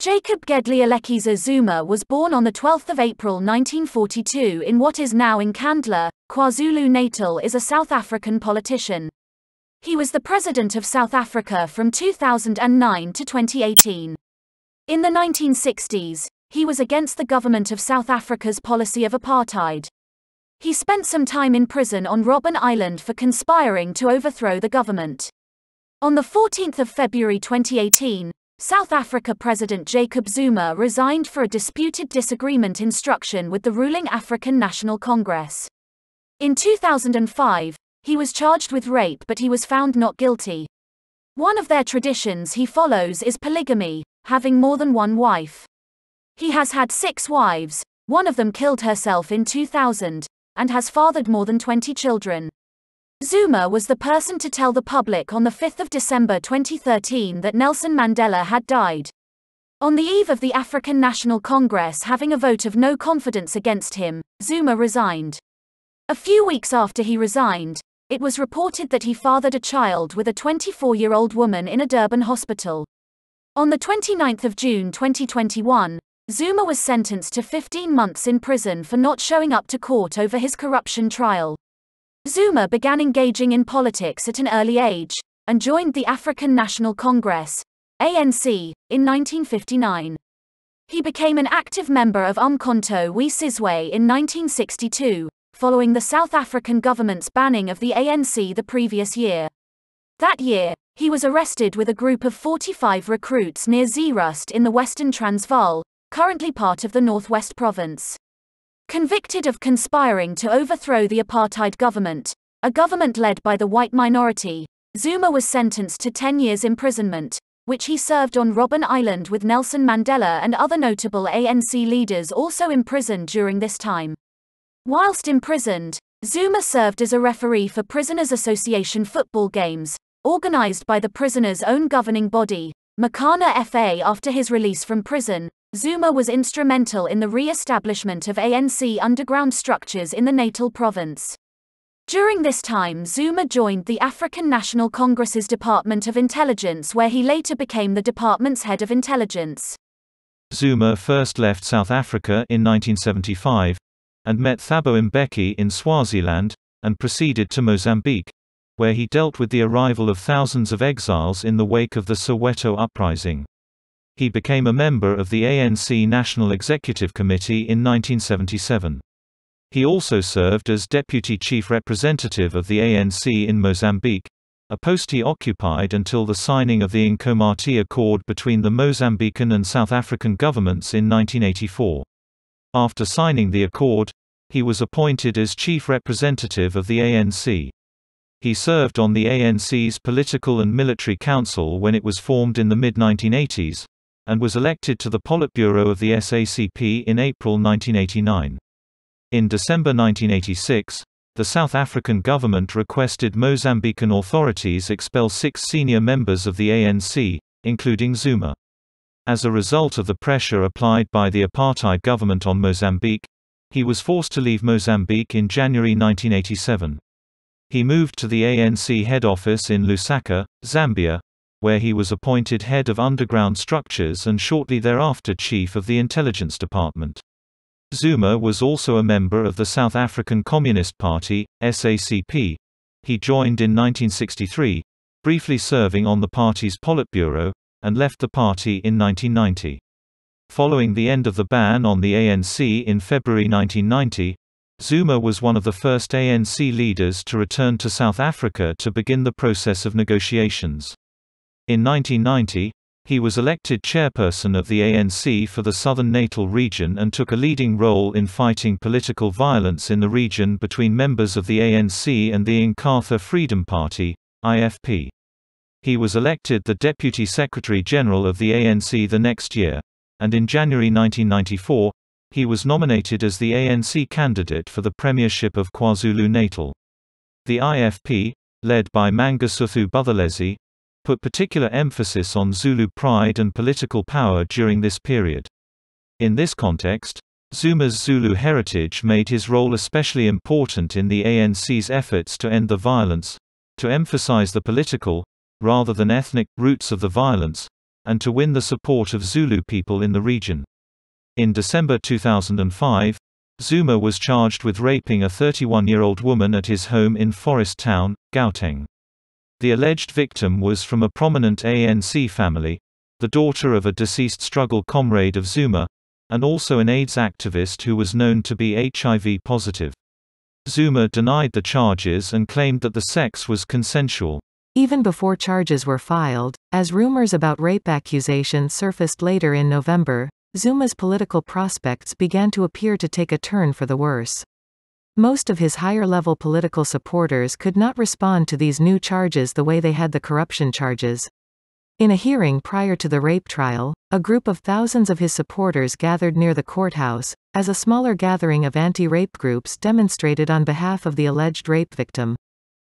Jacob Gedleyihlekisa Zuma was born on 12 April 1942 in what is now Nkandla, KwaZulu-Natal is a South African politician. He was the President of South Africa from 2009 to 2018. In the 1960s, he was against the government of South Africa's policy of apartheid. He spent some time in prison on Robben Island for conspiring to overthrow the government. On 14 February 2018, South Africa President Jacob Zuma resigned for a disputed disagreement instruction with the ruling African National Congress. In 2005, he was charged with rape but he was found not guilty. One of their traditions he follows is polygamy, having more than one wife. He has had six wives, one of them killed herself in 2000, and has fathered more than 20 children. Zuma was the person to tell the public on 5 December 2013 that Nelson Mandela had died. On the eve of the African National Congress having a vote of no confidence against him, Zuma resigned. A few weeks after he resigned, it was reported that he fathered a child with a 24 year old woman in a Durban hospital. On 29 June 2021, Zuma was sentenced to 15 months in prison for not showing up to court over his corruption trial. Zuma began engaging in politics at an early age and joined the African National Congress, ANC, in 1959. He became an active member of Umkhonto we Sizwe in 1962, following the South African government's banning of the ANC the previous year. That year, he was arrested with a group of 45 recruits near Zeerust in the Western Transvaal, currently part of the Northwest Province. Convicted of conspiring to overthrow the apartheid government, a government led by the white minority, Zuma was sentenced to 10 years imprisonment, which he served on Robben Island with Nelson Mandela and other notable ANC leaders also imprisoned during this time. Whilst imprisoned, Zuma served as a referee for Prisoners Association football games, organized by the prisoners' own governing body, Makana FA after his release from prison, Zuma was instrumental in the re-establishment of ANC underground structures in the Natal province. During this time Zuma joined the African National Congress's Department of Intelligence where he later became the department's head of intelligence. Zuma first left South Africa in 1975, and met Thabo Mbeki in Swaziland, and proceeded to Mozambique, where he dealt with the arrival of thousands of exiles in the wake of the Soweto uprising. He became a member of the ANC National Executive Committee in 1977. He also served as Deputy Chief Representative of the ANC in Mozambique, a post he occupied until the signing of the Inkomati Accord between the Mozambican and South African governments in 1984. After signing the accord, he was appointed as chief representative of the ANC. He served on the ANC's Political and Military Council when it was formed in the mid-1980s, and was elected to the Politburo of the SACP in April 1989. In December 1986, the South African government requested Mozambican authorities expel six senior members of the ANC, including Zuma. As a result of the pressure applied by the apartheid government on Mozambique, he was forced to leave Mozambique in January 1987. He moved to the ANC head office in Lusaka, Zambia, where he was appointed head of underground structures and shortly thereafter chief of the intelligence department. Zuma was also a member of the South African Communist Party, SACP. He joined in 1963, briefly serving on the party's Politburo, and left the party in 1990. Following the end of the ban on the ANC in February 1990, Zuma was one of the first ANC leaders to return to South Africa to begin the process of negotiations. In 1990, he was elected chairperson of the ANC for the Southern Natal region and took a leading role in fighting political violence in the region between members of the ANC and the Inkatha Freedom Party, IFP. He was elected the Deputy Secretary General of the ANC the next year, and in January 1994, he was nominated as the ANC candidate for the premiership of KwaZulu-Natal. The IFP, led by Mangosuthu Buthelezi, put particular emphasis on Zulu pride and political power during this period. In this context, Zuma's Zulu heritage made his role especially important in the ANC's efforts to end the violence, to emphasize the political, rather than ethnic, roots of the violence, and to win the support of Zulu people in the region. In December 2005, Zuma was charged with raping a 31-year-old woman at his home in Forest Town, Gauteng. The alleged victim was from a prominent ANC family, the daughter of a deceased struggle comrade of Zuma, and also an AIDS activist who was known to be HIV positive. Zuma denied the charges and claimed that the sex was consensual. Even before charges were filed, as rumors about rape accusations surfaced later in November, Zuma's political prospects began to appear to take a turn for the worse. Most of his higher-level political supporters could not respond to these new charges the way they had the corruption charges. In a hearing prior to the rape trial, a group of thousands of his supporters gathered near the courthouse, as a smaller gathering of anti-rape groups demonstrated on behalf of the alleged rape victim.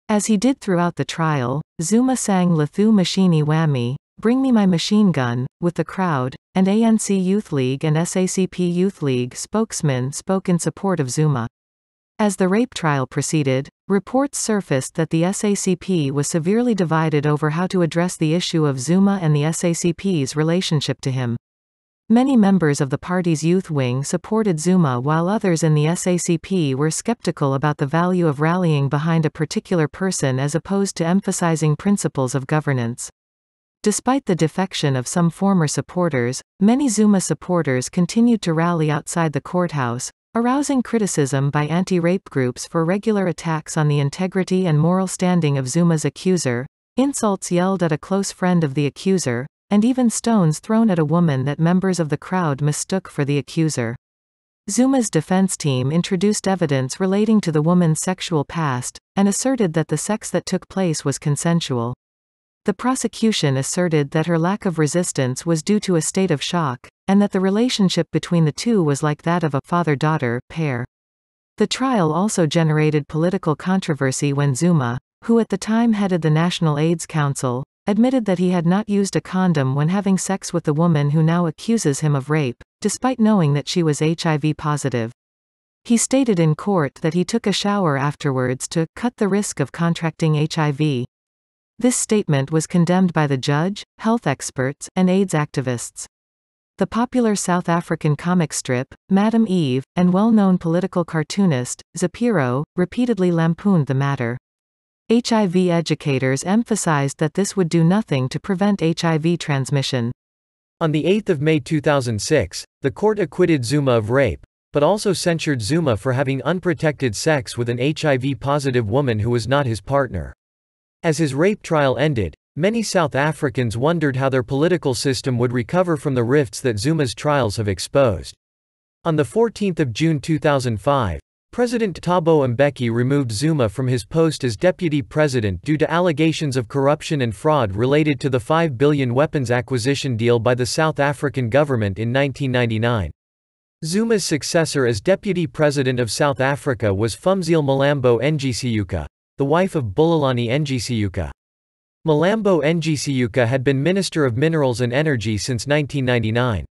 As he did throughout the trial, Zuma sang Lethu Machini Wami, Bring Me My Machine Gun, with the crowd, and ANC Youth League and SACP Youth League spokesmen spoke in support of Zuma. As the rape trial proceeded, reports surfaced that the SACP was severely divided over how to address the issue of Zuma and the SACP's relationship to him. Many members of the party's youth wing supported Zuma while others in the SACP were skeptical about the value of rallying behind a particular person as opposed to emphasizing principles of governance. Despite the defection of some former supporters, many Zuma supporters continued to rally outside the courthouse, arousing criticism by anti-rape groups for regular attacks on the integrity and moral standing of Zuma's accuser, insults yelled at a close friend of the accuser, and even stones thrown at a woman that members of the crowd mistook for the accuser. Zuma's defense team introduced evidence relating to the woman's sexual past, and asserted that the sex that took place was consensual. The prosecution asserted that her lack of resistance was due to a state of shock, and that the relationship between the two was like that of a father-daughter pair. The trial also generated political controversy when Zuma, who at the time headed the National AIDS Council, admitted that he had not used a condom when having sex with the woman who now accuses him of rape, despite knowing that she was HIV positive. He stated in court that he took a shower afterwards to cut the risk of contracting HIV. This statement was condemned by the judge, health experts, and AIDS activists. The popular South African comic strip, Madam Eve, and well-known political cartoonist, Zapiro, repeatedly lampooned the matter. HIV educators emphasized that this would do nothing to prevent HIV transmission. On 8 May 2006, the court acquitted Zuma of rape, but also censured Zuma for having unprotected sex with an HIV-positive woman who was not his partner. As his rape trial ended, many South Africans wondered how their political system would recover from the rifts that Zuma's trials have exposed. On 14 June 2005, President Thabo Mbeki removed Zuma from his post as deputy president due to allegations of corruption and fraud related to the 5 billion weapons acquisition deal by the South African government in 1999. Zuma's successor as deputy president of South Africa was Phumzile Mlambo-Ngcuka, the wife of Bulelani Ngcuka. Mlambo-Ngcuka had been Minister of Minerals and Energy since 1999.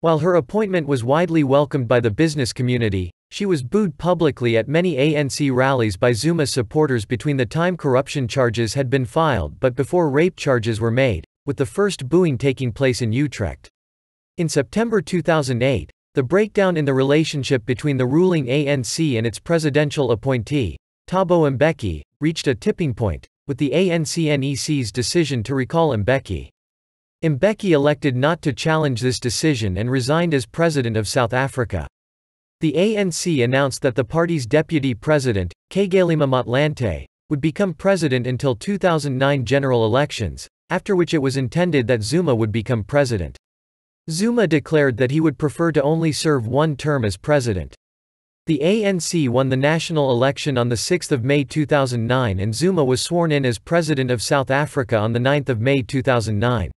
While her appointment was widely welcomed by the business community, she was booed publicly at many ANC rallies by Zuma supporters between the time corruption charges had been filed but before rape charges were made, with the first booing taking place in Utrecht. In September 2008, the breakdown in the relationship between the ruling ANC and its presidential appointee, Thabo Mbeki, reached a tipping point, with the ANC NEC's decision to recall Mbeki. Mbeki elected not to challenge this decision and resigned as president of South Africa. The ANC announced that the party's deputy president, Kgalema Motlanthe, would become president until 2009 general elections, after which it was intended that Zuma would become president. Zuma declared that he would prefer to only serve one term as president. The ANC won the national election on 6 May 2009 and Zuma was sworn in as President of South Africa on 9 May 2009.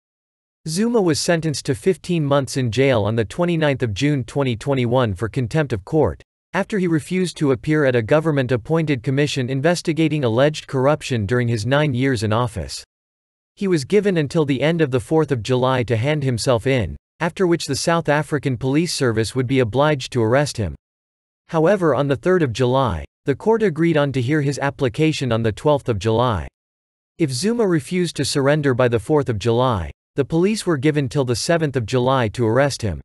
Zuma was sentenced to 15 months in jail on 29 June 2021 for contempt of court, after he refused to appear at a government-appointed commission investigating alleged corruption during his nine years in office. He was given until the end of 4 July to hand himself in, after which the South African Police Service would be obliged to arrest him. However on 3 July, the court agreed on to hear his application on 12 July. If Zuma refused to surrender by 4 July, The police were given till the 7th of July to arrest him.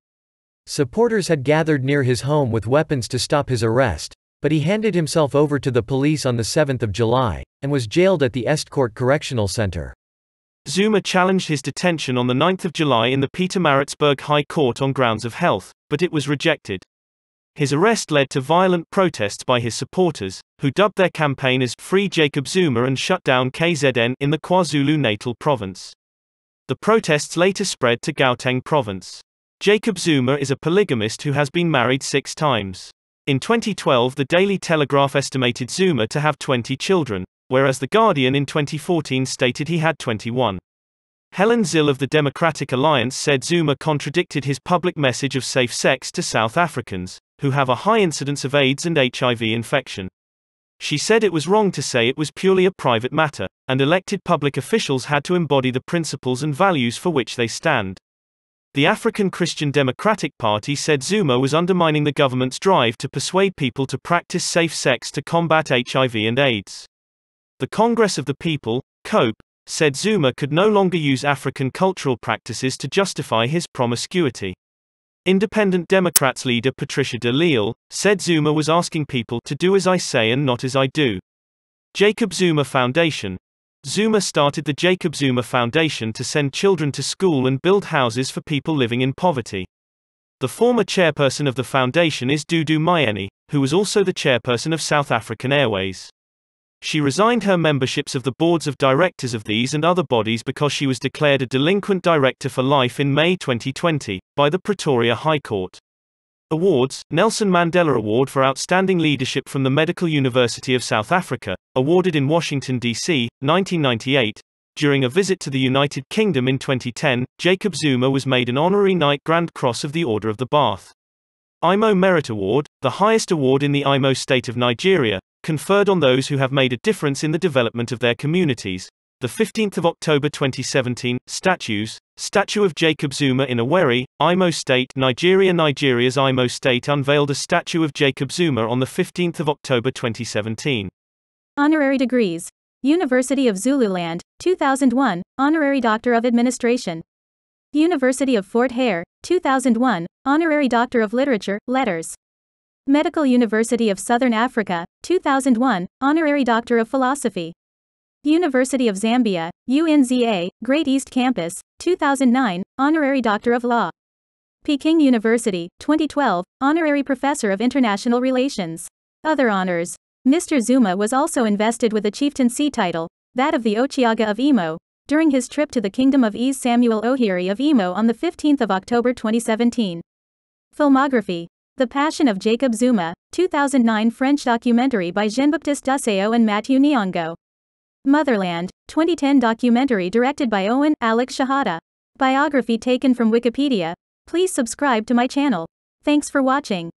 Supporters had gathered near his home with weapons to stop his arrest, but he handed himself over to the police on the 7th of July, and was jailed at the Estcourt Correctional Center. Zuma challenged his detention on the 9th of July in the Peter Pietermaritzburg High Court on grounds of health, but it was rejected. His arrest led to violent protests by his supporters, who dubbed their campaign as Free Jacob Zuma and shut down KZN in the KwaZulu-Natal province. The protests later spread to Gauteng province. Jacob Zuma is a polygamist who has been married six times. In 2012 the Daily Telegraph estimated Zuma to have 20 children, whereas The Guardian in 2014 stated he had 21. Helen Zille of the Democratic Alliance said Zuma contradicted his public message of safe sex to South Africans, who have a high incidence of AIDS and HIV infection. She said it was wrong to say it was purely a private matter, and elected public officials had to embody the principles and values for which they stand. The African Christian Democratic Party said Zuma was undermining the government's drive to persuade people to practice safe sex to combat HIV and AIDS. The Congress of the People, COPE, said Zuma could no longer use African cultural practices to justify his promiscuity. Independent Democrats leader Patricia de Lille said Zuma was asking people to do as I say and not as I do. Jacob Zuma Foundation Zuma started the Jacob Zuma Foundation to send children to school and build houses for people living in poverty. The former chairperson of the foundation is Dudu Myeni, who was also the chairperson of South African Airways. She resigned her memberships of the boards of directors of these and other bodies because she was declared a delinquent director for life in May 2020 by the Pretoria High Court. Awards Nelson Mandela Award for Outstanding Leadership from the Medical University of South Africa, awarded in Washington, D.C., 1998. During a visit to the United Kingdom in 2010, Jacob Zuma was made an honorary Knight Grand Cross of the Order of the Bath. Imo Merit Award, the highest award in the Imo state of Nigeria, conferred on those who have made a difference in the development of their communities. The 15th of October 2017, statues, statue of Jacob Zuma in Owerri, Imo State, Nigeria Nigeria's Imo State unveiled a statue of Jacob Zuma on the 15th of October 2017. Honorary degrees. University of Zululand, 2001, Honorary Doctor of Administration. University of Fort Hare, 2001, Honorary Doctor of Literature, Letters. Medical University of Southern Africa, 2001, Honorary Doctor of Philosophy. University of Zambia, UNZA, Great East Campus, 2009, Honorary Doctor of Law. Peking University, 2012, Honorary Professor of International Relations. Other honors. Mr. Zuma was also invested with a chieftaincy title, that of the Ochiaga of Imo, during his trip to the Kingdom of Eze Samuel Ohiri of Imo on the 15th of October 2017. Filmography the Passion of Jacob Zuma, 2009 French documentary by Jean-Baptiste Dusseo and Matthew Nyong'o. Motherland, 2010 documentary directed by Owen Alik Shahadah. Biography taken from Wikipedia. Please subscribe to my channel. Thanks for watching.